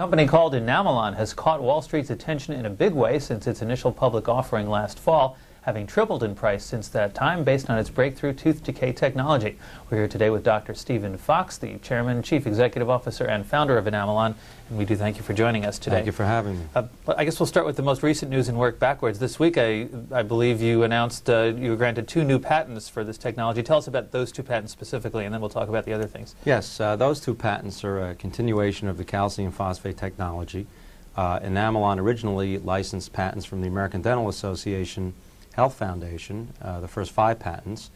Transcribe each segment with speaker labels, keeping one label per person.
Speaker 1: company called Enamelon has caught Wall Street's attention in a big way since its initial public offering last fall having tripled in price since that time based on its breakthrough tooth decay technology. We're here today with Dr. Steven Fox, the chairman, chief executive officer, and founder of Enamelon, and we do thank you for joining us today.
Speaker 2: Thank you for having me. Uh,
Speaker 1: I guess we'll start with the most recent news and work backwards. This week, I, I believe you announced uh, you were granted two new patents for this technology. Tell us about those two patents specifically, and then we'll talk about the other things.
Speaker 2: Yes, uh, those two patents are a continuation of the calcium phosphate technology. Uh, Enamelon originally licensed patents from the American Dental Association Health Foundation, uh, the first five patents,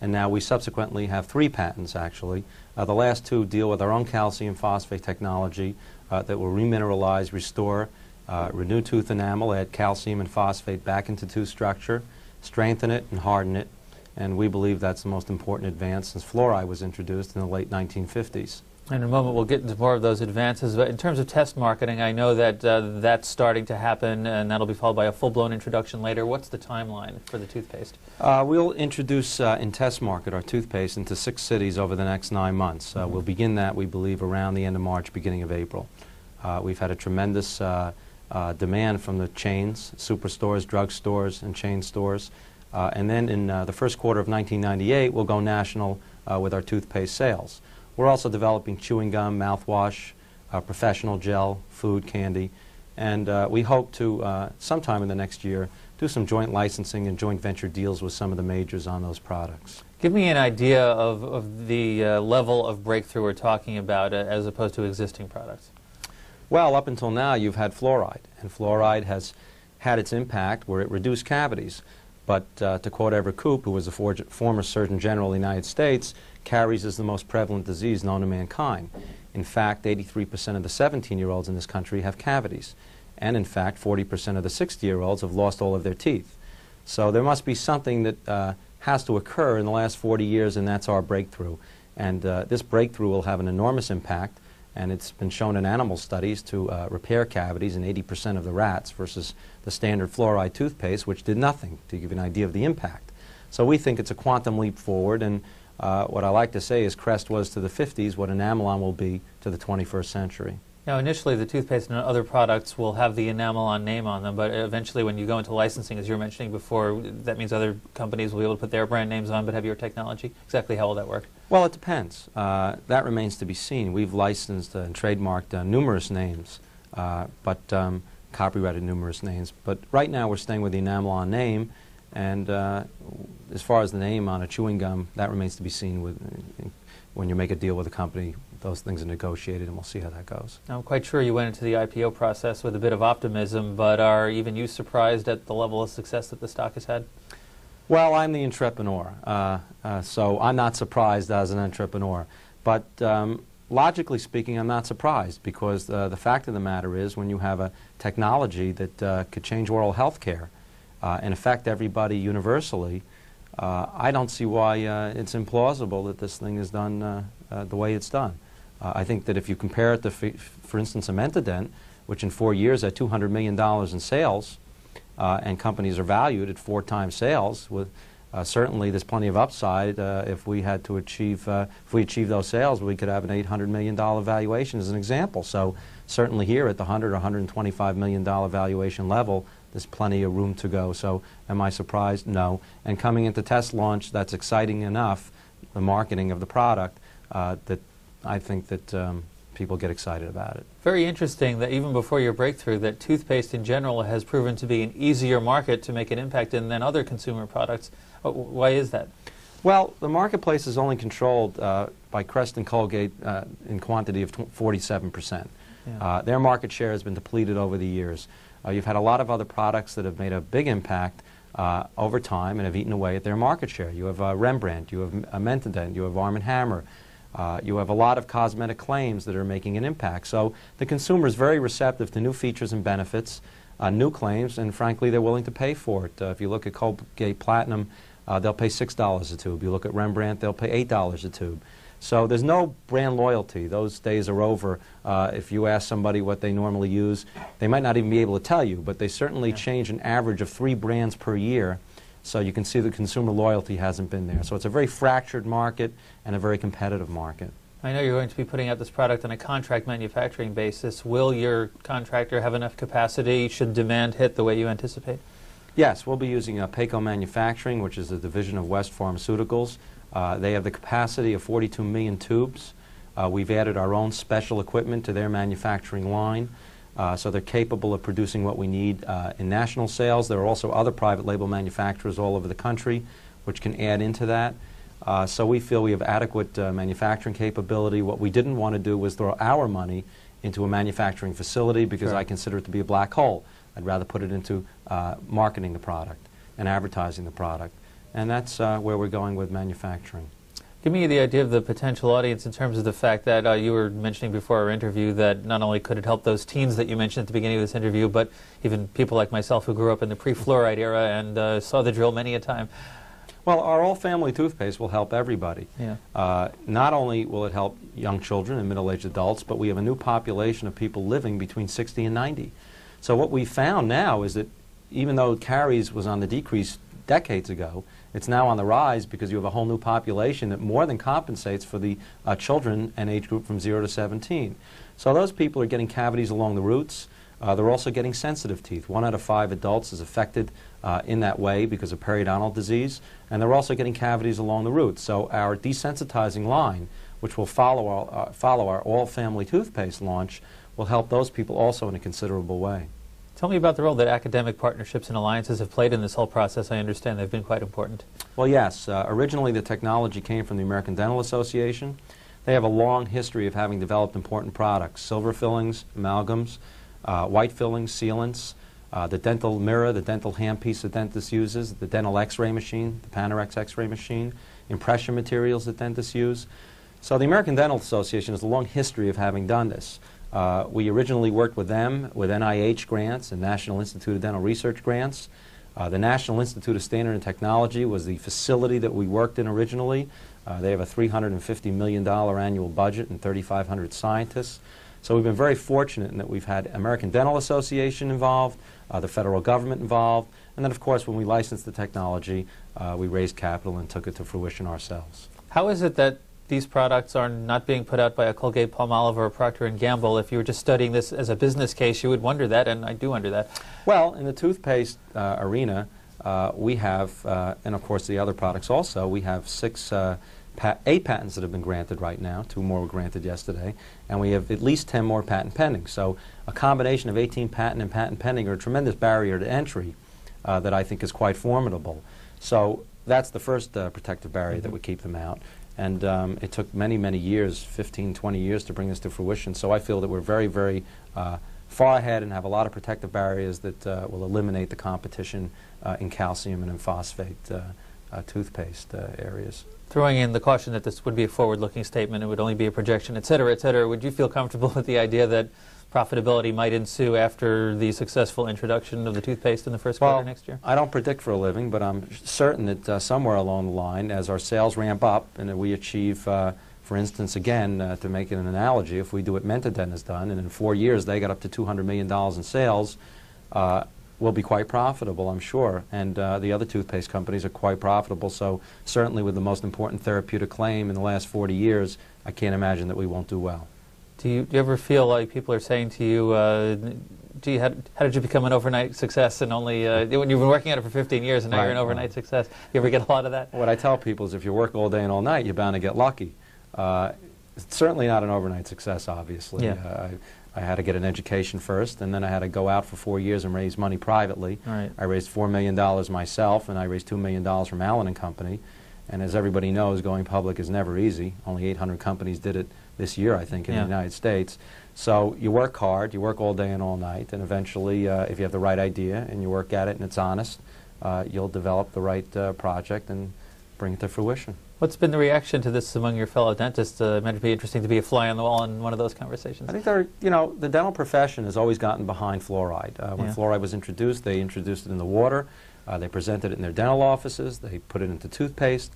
Speaker 2: and now we subsequently have three patents actually. Uh, the last two deal with our own calcium phosphate technology uh, that will remineralize, restore, renew tooth enamel, add calcium and phosphate back into tooth structure, strengthen it and harden it, and we believe that's the most important advance since fluoride was introduced in the late 1950s.
Speaker 1: In a moment, we'll get into more of those advances. But in terms of test marketing, I know that uh, that's starting to happen, and that'll be followed by a full-blown introduction later. What's the timeline for the toothpaste?
Speaker 2: Uh, we'll introduce uh, in test market our toothpaste into six cities over the next nine months. Mm -hmm. We'll begin that, we believe, around the end of March, beginning of April. Uh, we've had a tremendous uh, demand from the chains, superstores, drugstores, and chain stores. and then in the first quarter of 1998, we'll go national with our toothpaste sales. We're also developing chewing gum, mouthwash, uh, professional gel, food, candy, and uh, we hope to, uh, sometime in the next year, do some joint licensing and joint venture deals with some of the majors on those products.
Speaker 1: Give me an idea of, of the uh, level of breakthrough we're talking about uh, as opposed to existing products.
Speaker 2: Well, up until now, you've had fluoride, and fluoride has had its impact where it reduced cavities. But uh, to quote Everett Koop, who was a for former Surgeon General of the United States, caries is the most prevalent disease known to mankind. In fact, 83% of the 17-year-olds in this country have cavities. And in fact, 40% of the 60-year-olds have lost all of their teeth. So there must be something that uh, has to occur in the last 40 years, and that's our breakthrough. And uh, this breakthrough will have an enormous impact and it's been shown in animal studies to uh, repair cavities in 80% of the rats versus the standard fluoride toothpaste, which did nothing, to give you an idea of the impact. So we think it's a quantum leap forward, and uh, what I like to say is Crest was to the 50s what Enamelon will be to the 21st century.
Speaker 1: Now, initially, the toothpaste and other products will have the Enamelon name on them, but eventually, when you go into licensing, as you were mentioning before, that means other companies will be able to put their brand names on but have your technology. Exactly how will that work?
Speaker 2: Well, it depends. Uh, that remains to be seen. We've licensed and trademarked uh, numerous names, uh, but um, copyrighted numerous names. But right now, we're staying with the Enamelon name, and uh, as far as the name on a chewing gum, that remains to be seen with, when you make a deal with a company those things are negotiated, and we'll see how that goes.
Speaker 1: I'm quite sure you went into the IPO process with a bit of optimism, but are even you surprised at the level of success that the stock has had?
Speaker 2: Well, I'm the entrepreneur, uh, uh, so I'm not surprised as an entrepreneur. But um, logically speaking, I'm not surprised because uh, the fact of the matter is when you have a technology that uh, could change world health care uh, and affect everybody universally, uh, I don't see why it's implausible that this thing is done the way it's done. I think that if you compare it to, for instance, a Mentadent, which in four years had $200 million in sales, uh, and companies are valued at four times sales, with uh, certainly there's plenty of upside. Uh, if we had to achieve, uh, if we achieve those sales, we could have an $800 million valuation as an example. So certainly here at the 100 or 125 million dollar valuation level, there's plenty of room to go. So am I surprised? No. And coming into test launch, that's exciting enough, the marketing of the product, uh, that I think that um, people get excited about it.
Speaker 1: Very interesting that even before your breakthrough, that toothpaste in general has proven to be an easier market to make an impact in than other consumer products. Uh, why is that?
Speaker 2: Well, the marketplace is only controlled uh, by Crest and Colgate uh, in quantity of 47%. Yeah. Uh, their market share has been depleted over the years. Uh, you've had a lot of other products that have made a big impact uh, over time and have eaten away at their market share. You have Rembrandt, you have Mentadent, you have Arm & Hammer, uh, you have a lot of cosmetic claims that are making an impact. So the consumer is very receptive to new features and benefits, uh, new claims, and frankly, they're willing to pay for it. Uh, if you look at Colgate Platinum, uh, they'll pay $6 a tube. You look at Rembrandt, they'll pay $8 a tube. So there's no brand loyalty. Those days are over. Uh, if you ask somebody what they normally use, they might not even be able to tell you, but they certainly yeah. change an average of three brands per year so you can see the consumer loyalty hasn't been there. So it's a very fractured market and a very competitive market.
Speaker 1: I know you're going to be putting out this product on a contract manufacturing basis. Will your contractor have enough capacity should demand hit the way you anticipate?
Speaker 2: Yes, we'll be using uh, Payco Manufacturing, which is a division of West Pharmaceuticals. Uh, they have the capacity of 42 million tubes. Uh, we've added our own special equipment to their manufacturing line. Uh, so they're capable of producing what we need uh, in national sales. There are also other private label manufacturers all over the country which can add into that. Uh, so we feel we have adequate uh, manufacturing capability. What we didn't want to do was throw our money into a manufacturing facility because
Speaker 1: Sure.
Speaker 2: I consider it to be a black hole. I'd rather put it into uh, marketing the product and advertising the product. And that's uh, where we're going with manufacturing.
Speaker 1: Give me the idea of the potential audience in terms of the fact that uh, you were mentioning before our interview that not only could it help those teens that you mentioned at the beginning of this interview, but even people like myself who grew up in the pre-fluoride era and uh, saw the drill many a time.
Speaker 2: Well, our all-family toothpaste will help everybody.
Speaker 1: Yeah.
Speaker 2: Uh, not only will it help young children and middle-aged adults, but we have a new population of people living between 60 and 90. So what we found now is that even though caries was on the decrease decades ago, it's now on the rise because you have a whole new population that more than compensates for the uh, children and age group from 0 to 17. So those people are getting cavities along the roots. Uh, they're also getting sensitive teeth. One out of five adults is affected uh, in that way because of periodontal disease, and they're also getting cavities along the roots. So our desensitizing line, which will follow our, uh, follow our all-family toothpaste launch, will help those people also in a considerable way.
Speaker 1: Tell me about the role that academic partnerships and alliances have played in this whole process. I understand they've been quite important.
Speaker 2: Well, yes. Uh, originally, the technology came from the American Dental Association. They have a long history of having developed important products silver fillings, amalgams, uh, white fillings, sealants, uh, the dental mirror, the dental handpiece that dentists uses, the dental x-ray machine, the Panorex x-ray machine, impression materials that dentists use. So the American Dental Association has a long history of having done this. Uh, we originally worked with them with NIH grants and National Institute of Dental Research grants. Uh, the National Institute of Standard and Technology was the facility that we worked in originally. Uh, they have a $350 million annual budget and 3,500 scientists. So we've been very fortunate in that we've had American Dental Association involved, uh, the federal government involved, and then of course when we licensed the technology, uh, we raised capital and took it to fruition ourselves.
Speaker 1: How is it that these products are not being put out by a Colgate Palmolive or a Procter & Gamble? If you were just studying this as a business case, you would wonder that, and I do wonder that.
Speaker 2: Well, in the toothpaste uh, arena, uh, we have, uh, and of course the other products also, we have six, uh, eight patents that have been granted right now. Two more were granted yesterday, and we have at least 10 more patent pending. So a combination of 18 patent and patent pending are a tremendous barrier to entry uh, that I think is quite formidable. So that's the first uh, protective barrier that would keep them out. And um, it took many, many years, 15, 20 years to bring this to fruition. So I feel that we're very, very uh, far ahead and have a lot of protective barriers that uh, will eliminate the competition uh, in calcium and in phosphate uh, uh, toothpaste areas.
Speaker 1: Throwing in the caution that this would be a forward-looking statement, it would only be a projection, et cetera, et cetera, would you feel comfortable with the idea that profitability might ensue after the successful introduction of the toothpaste in the first
Speaker 2: Well,
Speaker 1: quarter next year?
Speaker 2: I don't predict for a living, but I'm certain that uh, somewhere along the line, as our sales ramp up and we achieve, uh, for instance, again, uh, to make it an analogy, if we do what Mentadent has done, and in four years they got up to $200 million in sales, we'll be quite profitable, I'm sure. And uh, the other toothpaste companies are quite profitable, so certainly with the most important therapeutic claim in the last 40 years, I can't imagine that we won't do well.
Speaker 1: Do you, do you ever feel like people are saying to you, uh, gee, how, how did you become an overnight success and only, uh, when you've been working at it for 15 years and now
Speaker 2: Right,
Speaker 1: you're an overnight
Speaker 2: right.
Speaker 1: success? You ever get a lot of that?
Speaker 2: What I tell people is if you work all day and all night, you're bound to get lucky. Uh, it's certainly not an overnight success, obviously.
Speaker 1: Yeah.
Speaker 2: Uh, I, had to get an education first, and then I had to go out for four years and raise money privately.
Speaker 1: Right.
Speaker 2: I raised $4 million myself, and I raised $2 million from Allen and Company. And as everybody knows, going public is never easy. Only 800 companies did it this year, I think, in
Speaker 1: Yeah.
Speaker 2: the United States. So you work hard, you work all day and all night, and eventually, uh, if you have the right idea and you work at it and it's honest, uh, you'll develop the right uh, project and bring it to fruition.
Speaker 1: What's been the reaction to this among your fellow dentists? Uh, it might be interesting to be a fly on the wall in one of those conversations.
Speaker 2: I think there, you know, the dental profession has always gotten behind fluoride. Uh, when
Speaker 1: Yeah.
Speaker 2: fluoride was introduced, they introduced it in the water. Uh, they presented it in their dental offices. They put it into toothpaste.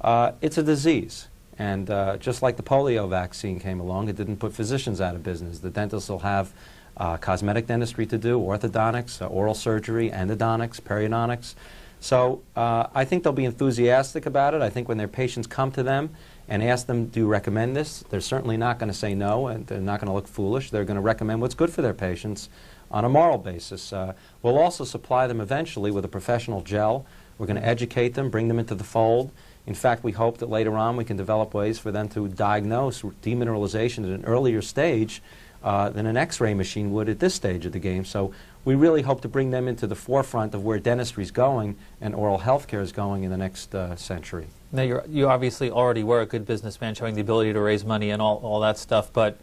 Speaker 2: Uh, it's a disease. And uh, just like the polio vaccine came along, it didn't put physicians out of business. The dentists will have uh, cosmetic dentistry to do, orthodontics, uh, oral surgery, endodontics, periodontics. So uh, I think they'll be enthusiastic about it. I think when their patients come to them and ask them, do you recommend this? They're certainly not going to say no, and they're not going to look foolish. They're going to recommend what's good for their patients on a moral basis. Uh, we'll also supply them eventually with a professional gel. We're going to educate them, bring them into the fold. In fact, we hope that later on we can develop ways for them to diagnose demineralization at an earlier stage uh, than an x-ray machine would at this stage of the game. So we really hope to bring them into the forefront of where dentistry is going and oral health care is going in the next uh, century.
Speaker 1: Now, you you obviously already were a good businessman, showing the ability to raise money and all, all that stuff, but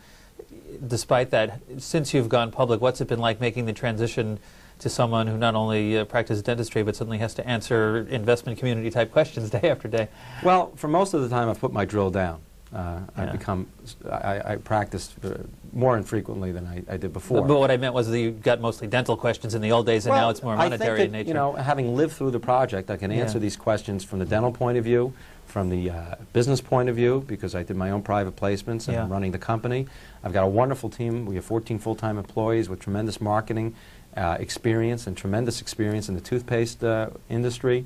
Speaker 1: despite that, since you've gone public, what's it been like making the transition to someone who not only uh, practices dentistry but suddenly has to answer investment community type questions day after day?
Speaker 2: Well, for most of the time, I've put my drill down. Uh,
Speaker 1: Yeah.
Speaker 2: I've become, I, I practiced uh, more infrequently than I, I did before.
Speaker 1: But what I meant was that you got mostly dental questions in the old days, and now it's more
Speaker 2: I
Speaker 1: monetary
Speaker 2: think
Speaker 1: in nature.
Speaker 2: You know, having lived through the project, I can
Speaker 1: Yeah.
Speaker 2: answer these questions from the dental point of view, from the uh, business point of view, because I did my own private placements and
Speaker 1: Yeah.
Speaker 2: I'm running the company. I've got a wonderful team. We have 14 full-time employees with tremendous marketing uh, experience and tremendous experience in the toothpaste uh, industry.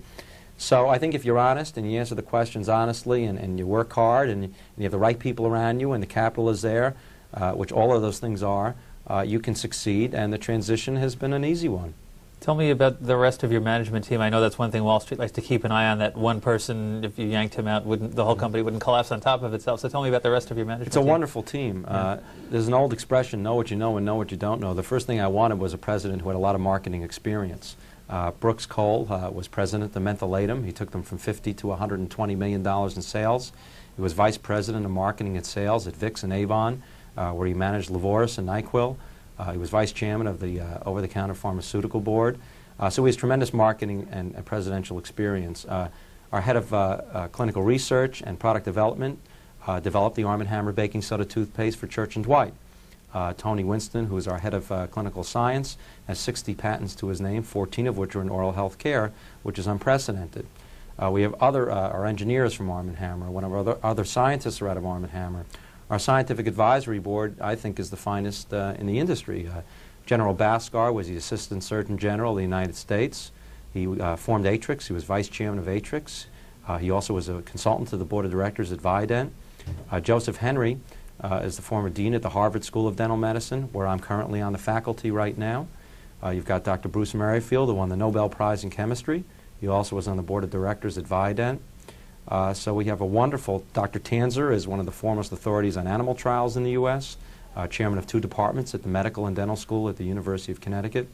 Speaker 2: So I think if you're honest and you answer the questions honestly and, and you work hard and, and you have the right people around you and the capital is there, uh, which all of those things are, uh, you can succeed and the transition has been an easy one.
Speaker 1: Tell me about the rest of your management team. I know that's one thing Wall Street likes to keep an eye on. That one person, if you yanked him out, wouldn't the whole company wouldn't collapse on top of itself. So tell me about the rest of your management.
Speaker 2: It's a
Speaker 1: team.
Speaker 2: wonderful team. Uh, there's an old expression, know what you know and know what you don't know. The first thing I wanted was a president who had a lot of marketing experience. Uh, Brooks Cole uh, was president of the Mentholatum. He took them from 50 to 120 million dollars in sales. He was vice president of marketing and sales at Vicks and Avon, uh, where he managed Lavoris and NyQuil. Uh, he was vice chairman of the uh, over-the-counter pharmaceutical board. Uh, so he has tremendous marketing and, and presidential experience. Our head of clinical research and product development developed the Arm & Hammer baking soda toothpaste for Church & Dwight. Uh, Tony Winston, who is our head of uh, clinical science, has 60 patents to his name, 14 of which are in oral health care, which is unprecedented. Uh, we have other, uh, our engineers from Arm & Hammer, one of our other, other scientists are out of Arm & Hammer. Our scientific advisory board, I think, is the finest uh, in the industry. Uh, General Bhaskar was the Assistant Surgeon General of the United States. He formed Atrix. He was Vice Chairman of Atrix. He also was a consultant to the Board of Directors at Vident. Joseph Henry uh, is the former Dean at the Harvard School of Dental Medicine, where I'm currently on the faculty right now. Uh, you've got Dr. Bruce Merrifield, who won the Nobel Prize in Chemistry. He also was on the Board of Directors at Vident. Uh, so we have a wonderful, Dr. Tanzer is one of the foremost authorities on animal trials in the U.S., uh, chairman of two departments at the Medical and Dental School at the University of Connecticut.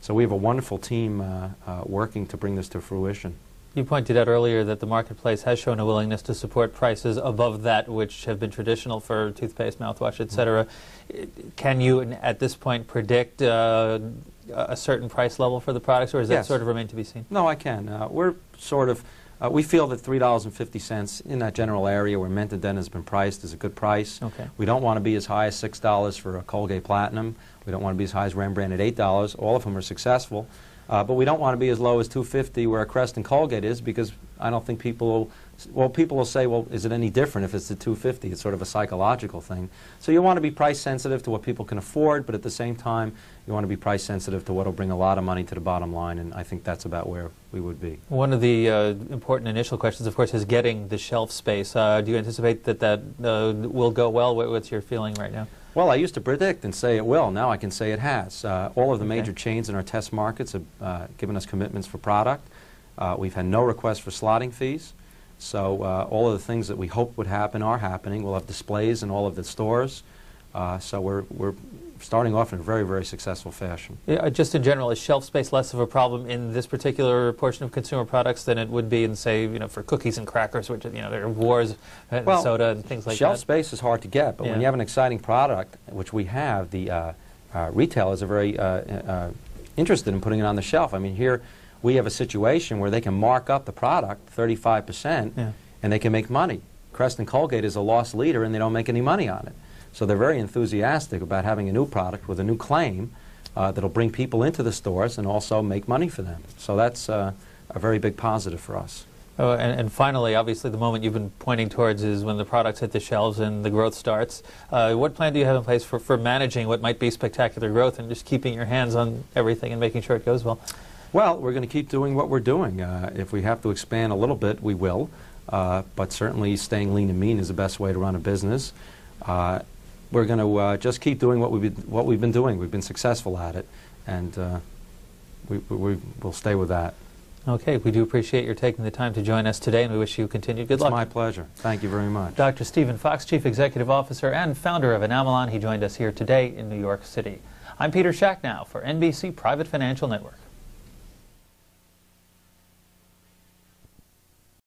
Speaker 2: So we have a wonderful team uh, uh, working to bring this to fruition.
Speaker 1: You pointed out earlier that the marketplace has shown a willingness to support prices above that which have been traditional for toothpaste, mouthwash, etc. Can you, at this point, predict uh, a certain price level for the products, or does that sort of remain to be seen?
Speaker 2: No, I can. Uh, we're sort of, uh, we feel that $3.50 in that general area where Mentadent has been priced is a good price.
Speaker 1: Okay.
Speaker 2: We don't want to be as high as $6 for a Colgate Platinum. We don't want to be as high as Rembrandt at $8. All of them are successful. Uh, but we don't want to be as low as 250 where Crest and Colgate is because I don't think people will, well, people will say, well, is it any different if it's the 250? It's sort of a psychological thing. So you want to be price sensitive to what people can afford, but at the same time, you want to be price sensitive to what will bring a lot of money to the bottom line, and I think that's about where we would be.
Speaker 1: One of the uh, important initial questions, of course, is getting the shelf space. Uh, do you anticipate that that uh, will go well? What's your feeling right now?
Speaker 2: Well, I used to predict and say it will. Now I can say it has. Uh, all of the
Speaker 1: Okay.
Speaker 2: major chains in our test markets have uh, given us commitments for product. Uh, we've had no requests for slotting fees. So uh, all of the things that we hoped would happen are happening. We'll have displays in all of the stores. Uh, so we're, we're starting off in a very, very successful fashion.
Speaker 1: Yeah, uh, just in general, is shelf space less of a problem in this particular portion of consumer products than it would be in, say, you know, for cookies and crackers, which you know there are wars, and
Speaker 2: Well,
Speaker 1: soda and things like
Speaker 2: Shelf
Speaker 1: that.
Speaker 2: Shelf space is hard to get, but
Speaker 1: Yeah.
Speaker 2: when you have an exciting product, which we have, the uh, uh, retailers are very uh, uh, interested in putting it on the shelf. I mean, here we have a situation where they can mark up the product 35%
Speaker 1: Yeah.
Speaker 2: and they can make money. Crest and Colgate is a lost leader and they don't make any money on it. So they're very enthusiastic about having a new product with a new claim uh, that'll bring people into the stores and also make money for them. So that's uh, a very big positive for us.
Speaker 1: Oh, and, and finally, obviously, the moment you've been pointing towards is when the products hit the shelves and the growth starts. Uh, what plan do you have in place for, for managing what might be spectacular growth and just keeping your hands on everything and making sure it goes well?
Speaker 2: Well, we're going to keep doing what we're doing. Uh, if we have to expand a little bit, we will. uh, but certainly staying lean and mean is the best way to run a business. We're going to uh, just keep doing what we've been, what we've been doing. We've been successful at it, and uh, we, we, we'll stay with that.
Speaker 1: Okay, we do appreciate your taking the time to join us today, and we wish you continued good
Speaker 2: it's
Speaker 1: luck.
Speaker 2: my pleasure. Thank you very much.
Speaker 1: Dr. Steven Fox, Chief Executive Officer and founder of Enamelon, he joined us here today in New York City. I'm Peter Schack now for NBC Private Financial Network.